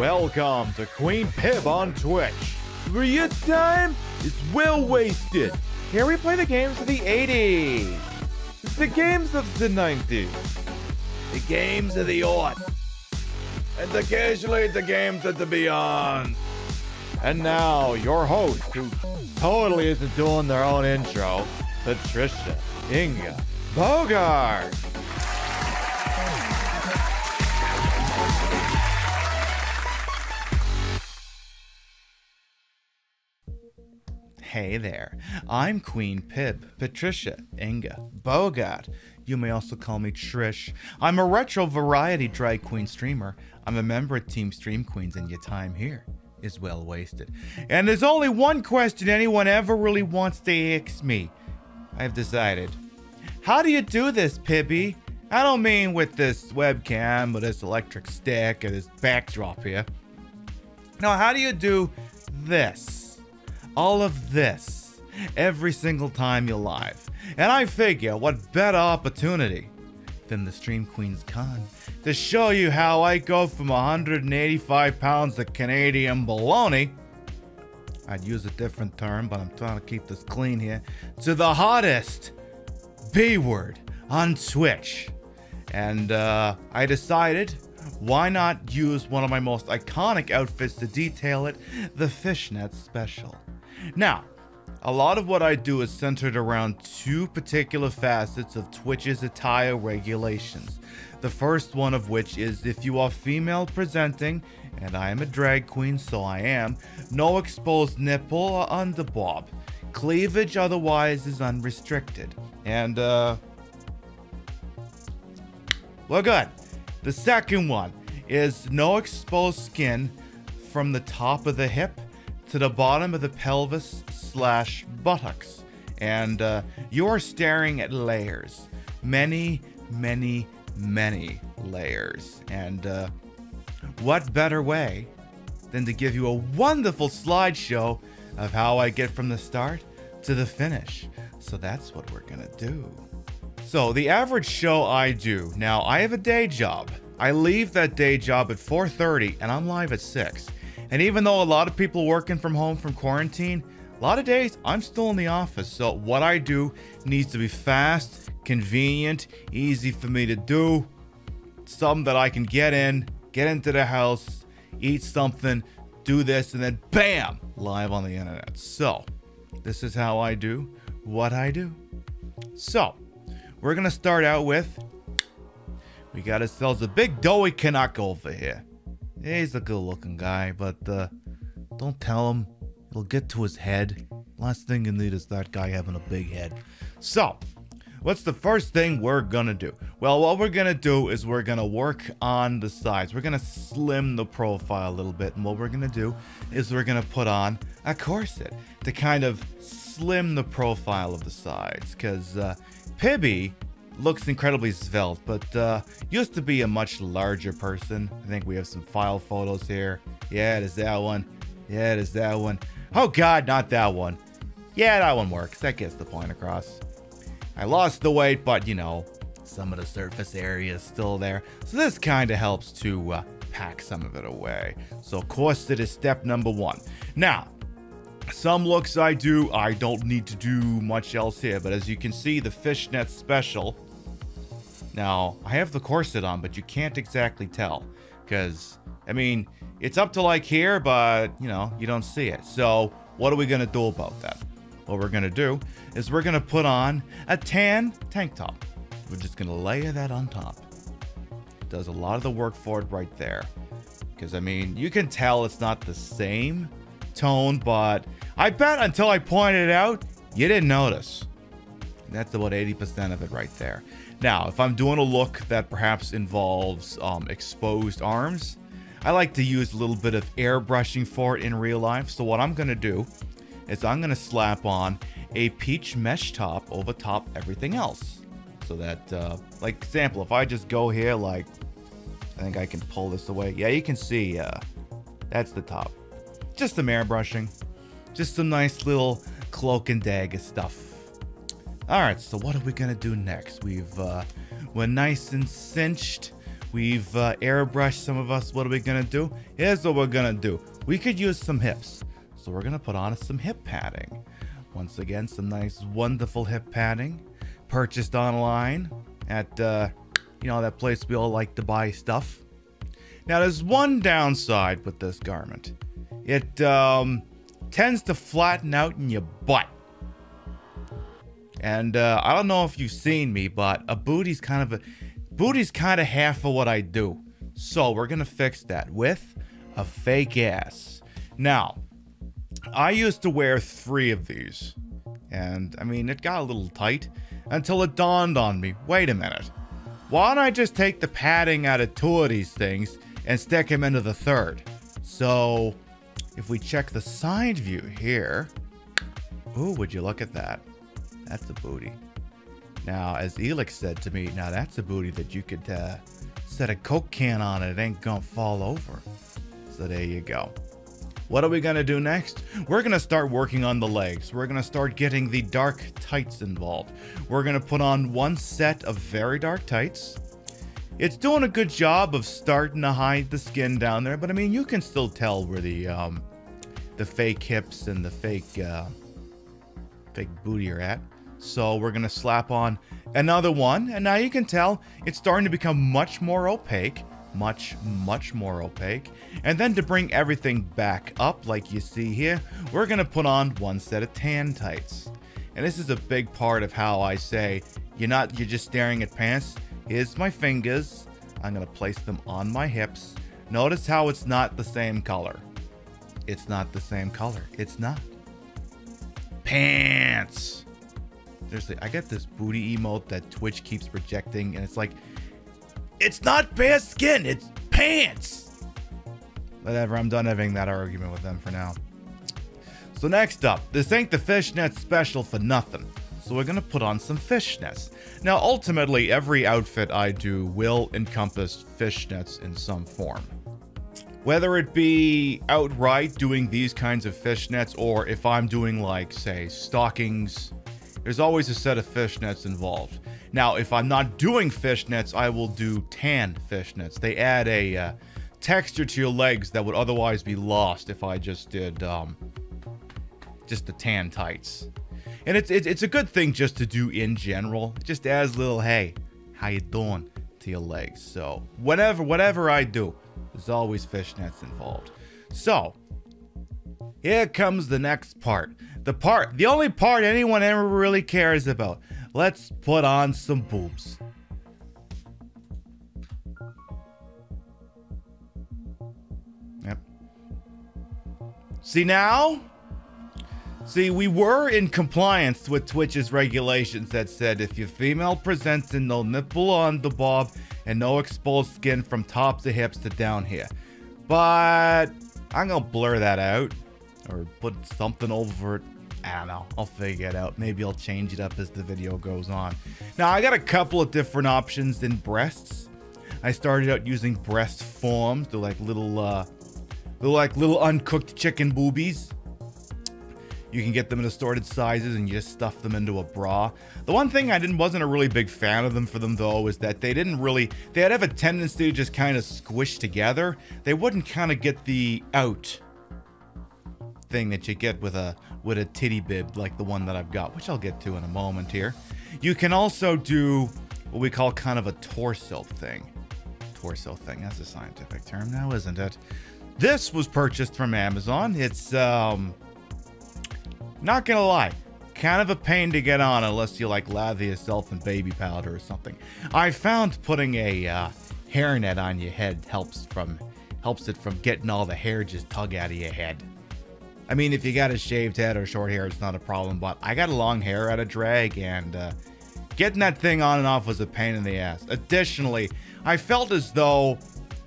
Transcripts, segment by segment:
Welcome to Queen Pib on Twitch, where your time is well wasted. Here we play the games of the 80s, the games of the 90s, the games of the aught, and occasionally the games of the beyond. And now, your host, who totally isn't doing their own intro, Patricia Inga Bogart. Hey there, I'm Queen Pib, Patricia Inga Bogart. You may also call me Trish. I'm a retro variety drag queen streamer. I'm a member of Team Stream Queens, and your time here is well wasted. And there's only one question anyone ever really wants to ask me. I've decided. How do you do this, Pibby? I don't mean with this webcam or this electric stick or this backdrop here. No, how do you do this? All of this every single time you're live. And I figure, what better opportunity than the Stream Queens Con to show you how I go from 185 pounds of Canadian baloney. I'd use a different term, but I'm trying to keep this clean here. To the hottest B word on Twitch. And uh, I decided why not use one of my most iconic outfits to detail it the fishnet special. Now, a lot of what I do is centered around two particular facets of Twitch's attire regulations. The first one of which is if you are female presenting, and I am a drag queen, so I am, no exposed nipple or underbob. Cleavage otherwise is unrestricted. And, uh, we're good. The second one is no exposed skin from the top of the hip to the bottom of the pelvis slash buttocks. And uh, you're staring at layers. Many, many, many layers. And uh, what better way than to give you a wonderful slideshow of how I get from the start to the finish? So that's what we're gonna do. So the average show I do, now I have a day job. I leave that day job at 4:30 and I'm live at 6. And even though a lot of people working from home from quarantine, a lot of days I'm still in the office. So what I do needs to be fast, convenient, easy for me to do. Something that I can get in, get into the house, eat something, do this, and then bam, live on the internet. So this is how I do what I do. So we're gonna start out with we got ourselves a big doughy Canuck over here. He's a good looking guy, but uh, don't tell him. It'll get to his head. Last thing you need is that guy having a big head. So, what's the first thing we're gonna do? Well, what we're gonna do is we're gonna work on the sides. We're gonna slim the profile a little bit, and what we're gonna do is we're gonna put on a corset to kind of slim the profile of the sides. Because uh, Pibby looks incredibly svelte, but uh, used to be a much larger person. I think we have some file photos here. Yeah, it is that one. Yeah, it is that one. Oh god, not that one. Yeah, that one works. That gets the point across. I lost the weight, but you know, some of the surface area is still there. So this kind of helps to uh, pack some of it away. So corset is step number one. Now, some looks I do, I don't need to do much else here, but as you can see, the fishnet special now, I have the corset on, but you can't exactly tell. Because, I mean, it's up to like here, but, you know, you don't see it. So, what are we going to do about that? What we're going to do is we're going to put on a tan tank top. We're just going to layer that on top. Does a lot of the work for it right there. Because, I mean, you can tell it's not the same tone, but I bet until I pointed it out, you didn't notice. That's about 80% of it right there. Now, if I'm doing a look that perhaps involves um, exposed arms, I like to use a little bit of airbrushing for it in real life. So what I'm going to do is I'm going to slap on a peach mesh top over top everything else. So that, uh, like example, if I just go here, like, I think I can pull this away. Yeah, you can see, uh, that's the top. Just some airbrushing. Just some nice little cloak and dagger stuff. All right, so what are we gonna do next? We've uh, we're nice and cinched We've uh, airbrushed some of us. What are we gonna do? Here's what we're gonna do. We could use some hips. So we're gonna put on some hip padding. Once again, some nice, wonderful hip padding. Purchased online at, uh, you know, that place we all like to buy stuff. Now, there's one downside with this garment. It um, tends to flatten out in your butt. And uh, I don't know if you've seen me, but a booty's kind of a booty's kind of half of what I do. So we're gonna fix that with a fake ass. Now, I used to wear three of these, and I mean it got a little tight until it dawned on me. Wait a minute. Why don't I just take the padding out of two of these things and stick them into the third? So, if we check the side view here, ooh, would you look at that? That's a booty. Now, as Elix said to me, now that's a booty that you could uh, set a Coke can on and it ain't gonna fall over. So there you go. What are we gonna do next? We're gonna start working on the legs. We're gonna start getting the dark tights involved. We're gonna put on one set of very dark tights. It's doing a good job of starting to hide the skin down there, but I mean, you can still tell where the um, the fake hips and the fake uh, fake booty are at. So we're gonna slap on another one, and now you can tell it's starting to become much more opaque, much, much more opaque. And then to bring everything back up, like you see here, we're gonna put on one set of tan tights. And this is a big part of how I say, you're not, you're just staring at pants. Here's my fingers. I'm gonna place them on my hips. Notice how it's not the same color. It's not the same color. It's not. Pants. Seriously, I get this booty emote that Twitch keeps projecting, and it's like, it's not bare skin, it's pants. Whatever, I'm done having that argument with them for now. So next up, this ain't the fishnet special for nothing. So we're gonna put on some fishnets. Now, ultimately, every outfit I do will encompass fishnets in some form. Whether it be outright doing these kinds of fishnets, or if I'm doing like, say, stockings, there's always a set of fishnets involved. Now, if I'm not doing fishnets, I will do tan fishnets. They add a uh, texture to your legs that would otherwise be lost if I just did um, just the tan tights. And it's, it's it's a good thing just to do in general. It just adds little hey, how you doing to your legs. So whatever whatever I do, there's always fishnets involved. So here comes the next part. The part, the only part anyone ever really cares about. Let's put on some boobs. Yep. See now? See, we were in compliance with Twitch's regulations that said if your female presents in no nipple on the bob and no exposed skin from top to hips to down here. But I'm gonna blur that out or put something over it. I don't know. I'll figure it out. Maybe I'll change it up as the video goes on. Now, I got a couple of different options in breasts. I started out using breast forms. They're like little, uh, they're like little uncooked chicken boobies. You can get them in assorted sizes and you just stuff them into a bra. The one thing I didn't wasn't a really big fan of them for them though is that they didn't really they'd have a tendency to just kind of squish together. They wouldn't kind of get the out thing that you get with a with a titty bib like the one that I've got, which I'll get to in a moment here. You can also do what we call kind of a torso thing. Torso thing, that's a scientific term now, isn't it? This was purchased from Amazon. It's um not gonna lie, kind of a pain to get on unless you like lather yourself in baby powder or something. I found putting a uh, hairnet on your head helps from helps it from getting all the hair just tug out of your head. I mean, if you got a shaved head or short hair, it's not a problem, but I got long hair at a drag, and uh, getting that thing on and off was a pain in the ass. Additionally, I felt as though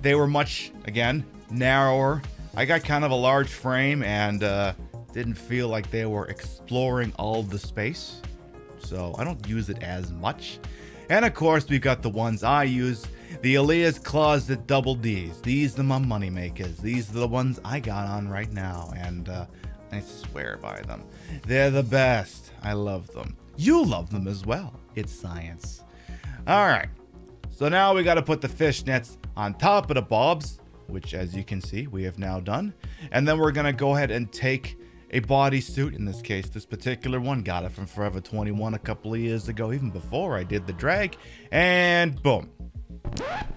they were much, again, narrower. I got kind of a large frame and uh, didn't feel like they were exploring all the space. So I don't use it as much. And of course, we've got the ones I use the Elias Closet Double D's. These are my money makers. These are the ones I got on right now, and uh, I swear by them. They're the best. I love them. You love them as well. It's science. All right. So now we got to put the fishnets on top of the bobs, which as you can see, we have now done. And then we're going to go ahead and take a bodysuit. In this case, this particular one, got it from Forever 21 a couple of years ago, even before I did the drag. And boom.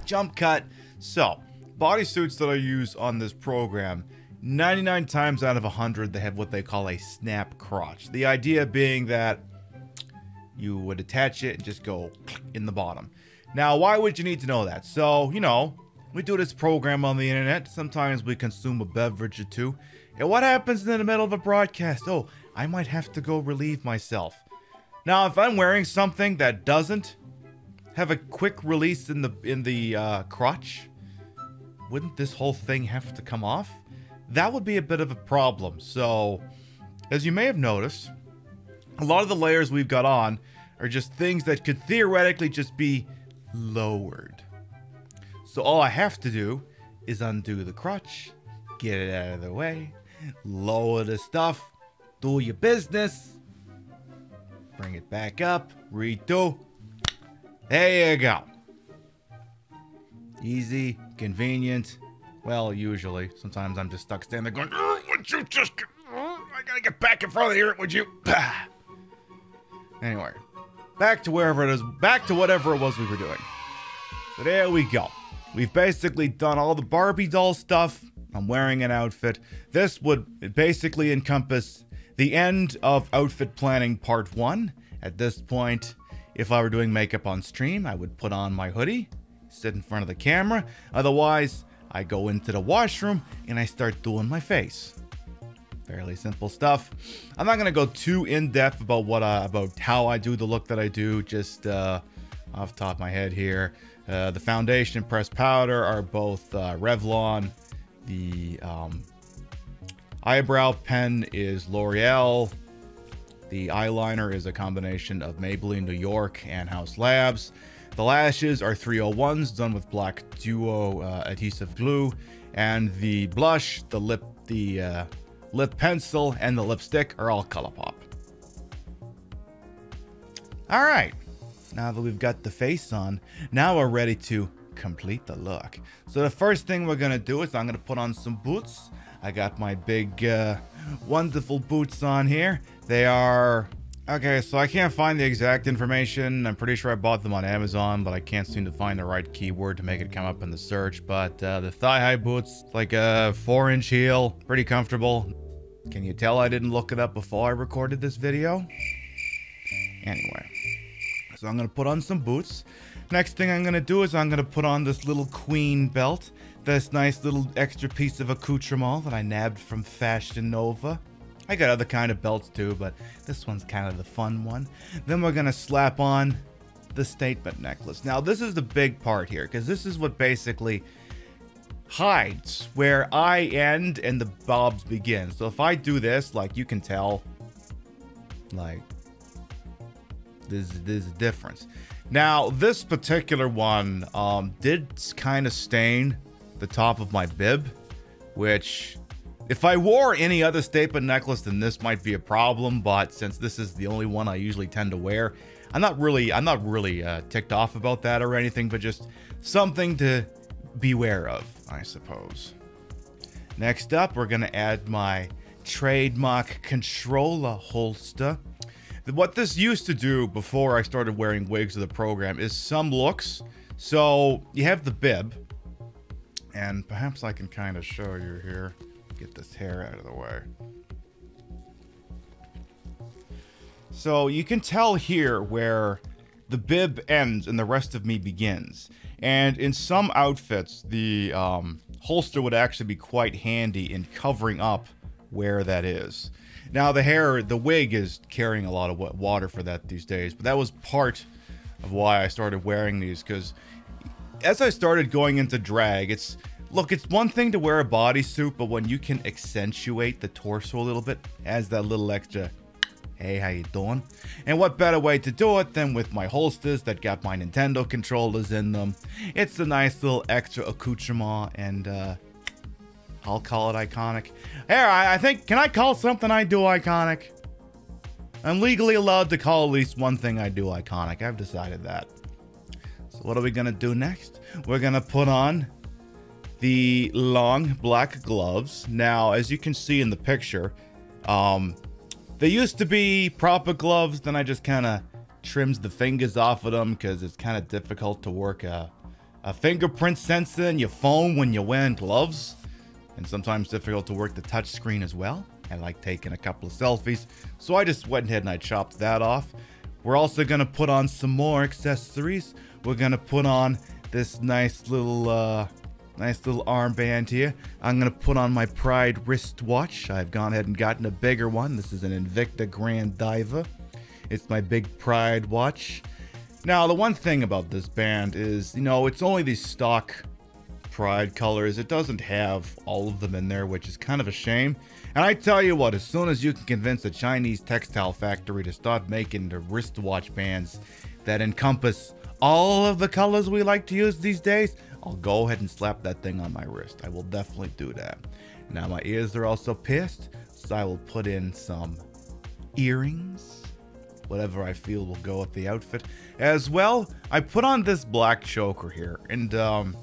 Jump cut. So, bodysuits that I use on this program 99 times out of 100 they have what they call a snap crotch. The idea being that you would attach it and just go in the bottom. Now, why would you need to know that? So, you know, we do this program on the internet. Sometimes we consume a beverage or two. And what happens in the middle of a broadcast? Oh, I might have to go relieve myself. Now, if I'm wearing something that doesn't have a quick release in the in the uh, crotch, wouldn't this whole thing have to come off? That would be a bit of a problem. So, as you may have noticed, a lot of the layers we've got on are just things that could theoretically just be lowered. So all I have to do is undo the crotch, get it out of the way, lower the stuff, do your business, bring it back up, redo. There you go. Easy, convenient. Well, usually. Sometimes I'm just stuck standing there going, "Oh, would you just... Oh, I gotta get back in front of here, would you? anyway, back to wherever it is, back to whatever it was we were doing. So there we go. We've basically done all the Barbie doll stuff. I'm wearing an outfit. This would basically encompass the end of outfit planning part one. At this point, if I were doing makeup on stream, I would put on my hoodie, sit in front of the camera. Otherwise, I go into the washroom and I start doing my face. Fairly simple stuff. I'm not gonna go too in depth about what I, about how I do the look that I do. Just uh, off the top of my head here, uh, the foundation and pressed powder are both uh, Revlon. The um, eyebrow pen is L'Oreal. The eyeliner is a combination of Maybelline New York and Haus Labs. The lashes are 301s done with Black Duo uh, adhesive glue, and the blush, the lip, the uh, lip pencil, and the lipstick are all ColourPop. All right, now that we've got the face on, now we're ready to complete the look. So the first thing we're gonna do is I'm gonna put on some boots. I got my big, uh, wonderful boots on here. They are Okay, so I can't find the exact information. I'm pretty sure I bought them on Amazon, but I can't seem to find the right keyword to make it come up in the search. But uh, the thigh-high boots, like a four-inch heel, pretty comfortable. Can you tell I didn't look it up before I recorded this video? Anyway, so I'm gonna put on some boots. Next thing I'm gonna do is I'm gonna put on this little queen belt. This nice little extra piece of accoutrement that I nabbed from Fashion Nova. I got other kind of belts too, but this one's kind of the fun one. Then we're gonna slap on the statement necklace. Now this is the big part here, because this is what basically hides where I end and the bobs begin. So if I do this, like you can tell, like there's there's a difference. Now this particular one um, did kind of stain the top of my bib, which if I wore any other statement necklace, then this might be a problem. But since this is the only one I usually tend to wear, I'm not really, I'm not really uh, ticked off about that or anything, but just something to beware of, I suppose. Next up, we're gonna add my trademark controller holster. What this used to do before I started wearing wigs of the program is some looks. So you have the bib, and perhaps I can kind of show you here get this hair out of the way. So you can tell here where the bib ends and the rest of me begins. And in some outfits, the um, holster would actually be quite handy in covering up where that is. Now the hair, the wig is carrying a lot of water for that these days, but that was part of why I started wearing these because as I started going into drag, it's Look, it's one thing to wear a bodysuit, but when you can accentuate the torso a little bit, as that little extra, hey, how you doing? And what better way to do it than with my holsters that got my Nintendo controllers in them. It's a nice little extra accoutrement, and uh, I'll call it iconic. Here, I, I think, can I call something I do iconic? I'm legally allowed to call at least one thing I do iconic. I've decided that. What are we gonna do next? We're gonna put on the long black gloves. Now, as you can see in the picture, um, they used to be proper gloves, then I just kind of trims the fingers off of them because it's kind of difficult to work a, a fingerprint sensor in your phone when you're wearing gloves. And sometimes difficult to work the touch screen as well. I like taking a couple of selfies, so I just went ahead and I chopped that off. We're also going to put on some more accessories. We're to put on this nice little uh, Nice little armband here. I'm to put on my Pride wristwatch. I've gone ahead and gotten a bigger one. This is an Invicta Grand Diva. It's my big Pride watch. Now, the one thing about this band is, you know, it's only these stock Pride colors. It doesn't have all of them in there, which is kind of a shame. And I tell you what, as soon as you can convince a Chinese textile factory to start making the wristwatch bands that encompass all of the colors we like to use these days, I'll go ahead and slap that thing on my wrist. I will definitely do that. Now my ears are also pierced, so I will put in some earrings. Whatever I feel will go with the outfit. As well, I put on this black choker here, and um,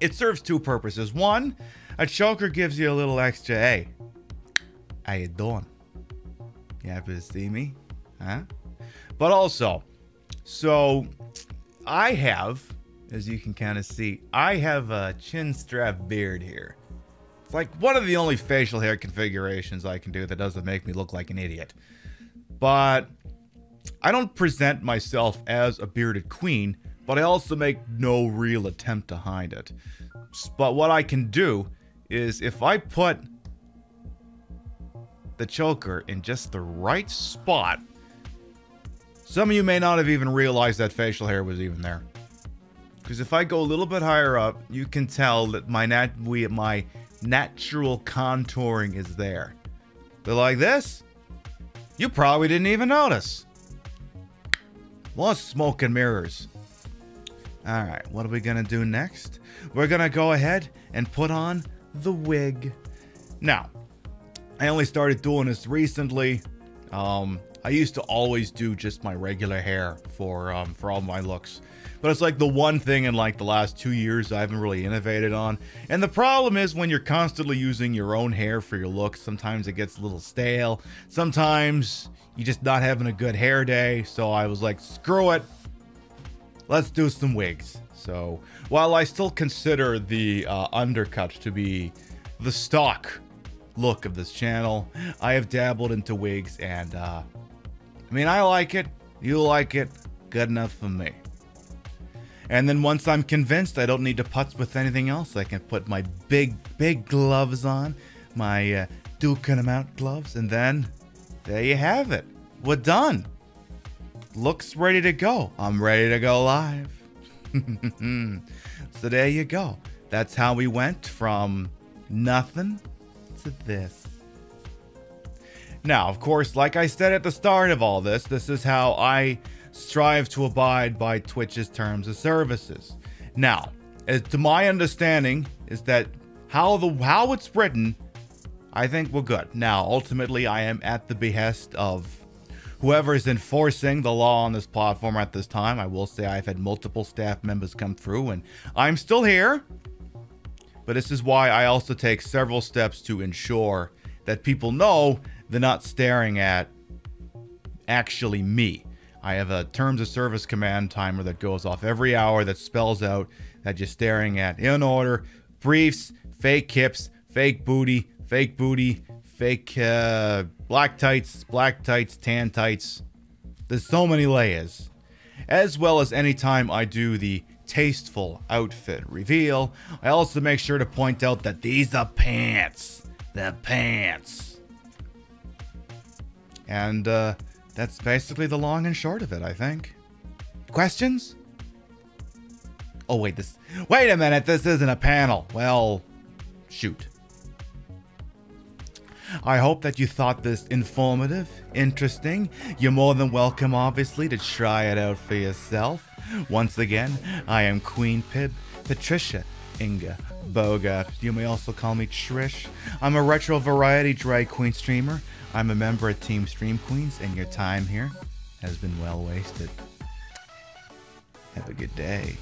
it serves two purposes. One, a choker gives you a little extra, hey, how you doing? You happy to see me? Huh? But also, so I have as you can kind of see, I have a chin strap beard here. It's like one of the only facial hair configurations I can do that doesn't make me look like an idiot. But I don't present myself as a bearded queen, but I also make no real attempt to hide it. But what I can do is if I put the choker in just the right spot, some of you may not have even realized that facial hair was even there. Because if I go a little bit higher up, you can tell that my nat we my natural contouring is there. But like this, you probably didn't even notice. More smoke and mirrors. All right, what are we gonna do next? We're gonna go ahead and put on the wig. Now, I only started doing this recently. Um, I used to always do just my regular hair for um, for all my looks but it's like the one thing in like the last two years I haven't really innovated on. And the problem is when you're constantly using your own hair for your looks, sometimes it gets a little stale. Sometimes you're just not having a good hair day. So I was like, screw it. Let's do some wigs. So while I still consider the uh, undercut to be the stock look of this channel, I have dabbled into wigs and uh, I mean, I like it. You like it. Good enough for me. And then once I'm convinced I don't need to putz with anything else, I can put my big, big gloves on, my uh, Duke and Amount gloves, and then there you have it. We're done. Looks ready to go. I'm ready to go live. so there you go. That's how we went from nothing to this. Now, of course, like I said at the start of all this, this is how I strive to abide by Twitch's terms of services. Now, as to my understanding, is that how the how it's written, I think we're good. Now, ultimately, I am at the behest of whoever is enforcing the law on this platform at this time. I will say I've had multiple staff members come through, and I'm still here. But this is why I also take several steps to ensure that people know they're not staring at actually me. I have a terms of service command timer that goes off every hour that spells out that you're staring at in order briefs, fake hips, fake booty, fake booty, fake uh, black tights, black tights, tan tights. There's so many layers. As well as anytime I do the tasteful outfit reveal, I also make sure to point out that these are pants. The pants. And uh, that's basically the long and short of it, I think. Questions? Oh, wait, this. Wait a minute, this isn't a panel. Well, shoot. I hope that you thought this informative, interesting. You're more than welcome, obviously, to try it out for yourself. Once again, I am Queen Pib, Patricia Inga Boga. You may also call me Trish. I'm a retro variety drag queen streamer. I'm a member of Team Stream Queens, and your time here has been well wasted. Have a good day.